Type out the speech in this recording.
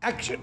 Action.